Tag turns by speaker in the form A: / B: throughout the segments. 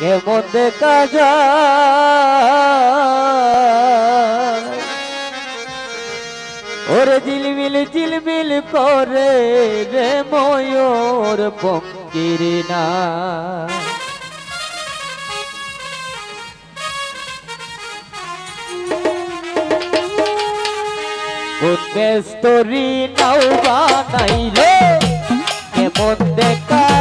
A: কেমন দেখা যা ওরে জিলমিল জিলমিল করে রে ময়ূর পঙ্কির না। উদ্দেশ তরি নাও বানাইলে কেমন দেখা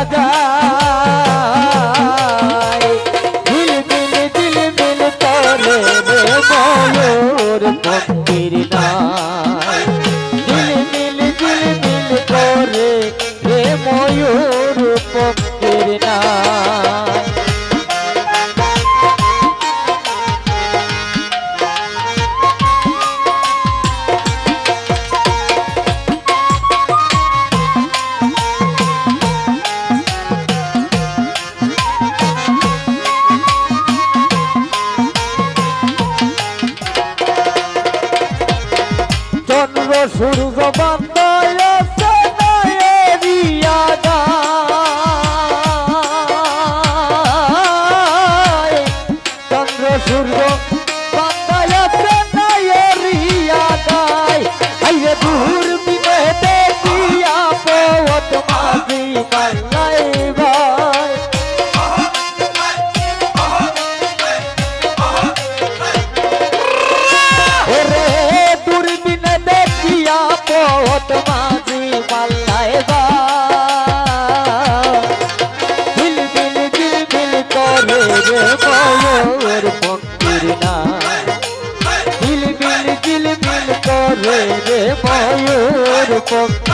A: Rock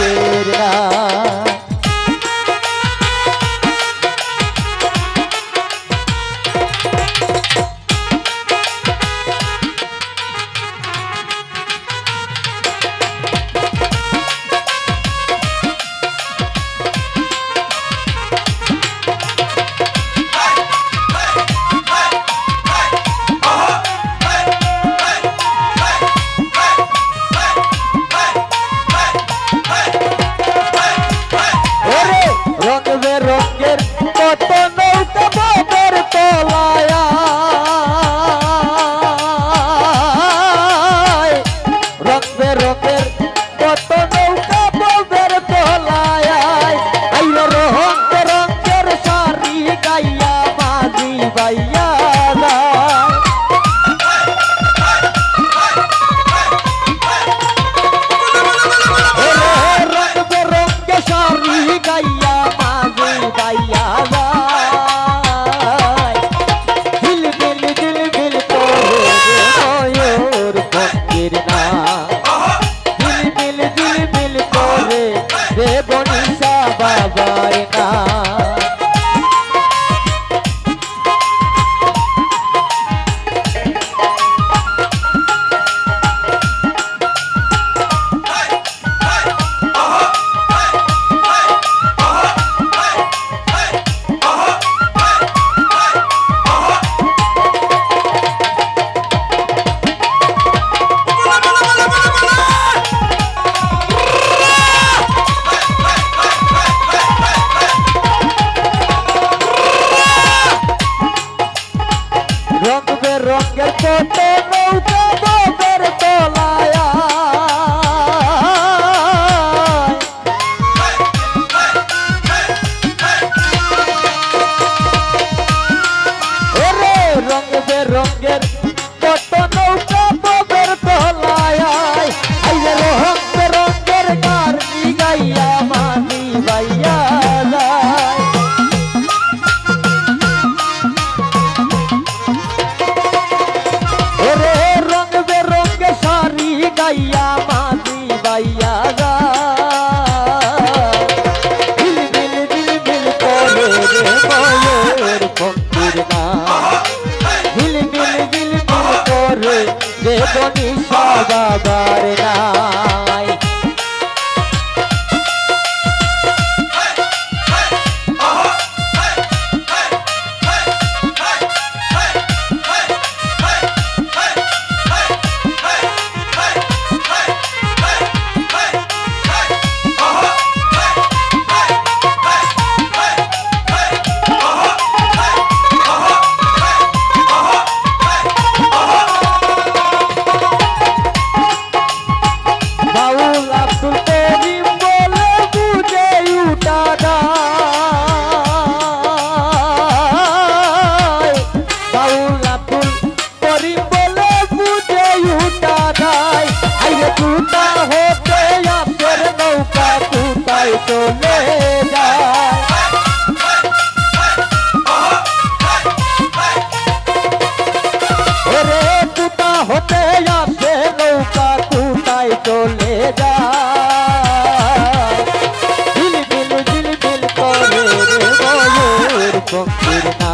A: ময়ূর পঙ্কির না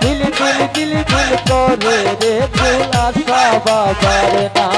A: ঝিল বিল ঝিল বিল করে রে ফুল আশা বাবার না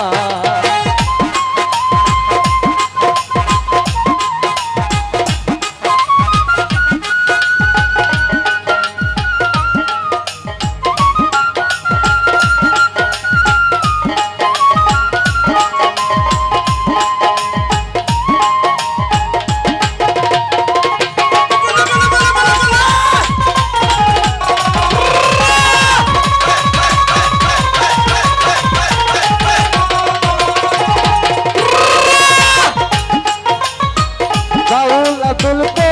A: बोलते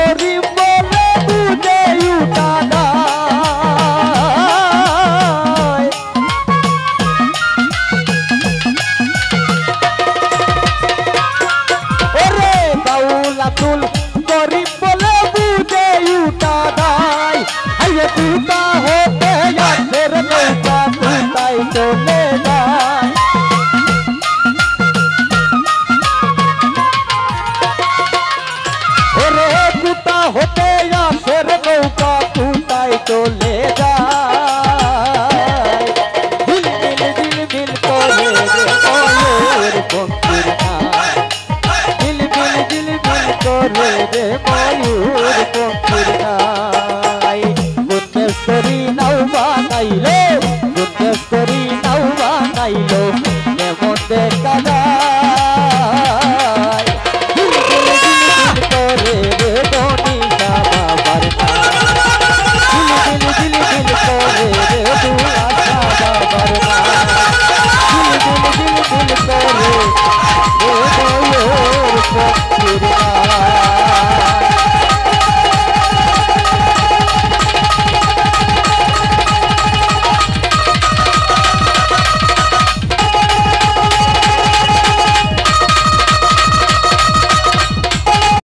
A: কুতা হতে আসের নৌকা কুতায় চলে যায়। দিল দিল দিল দিল করে ময়ূর পঙ্কির নাই দিল দিল দিল দিল করে রে ময়ূর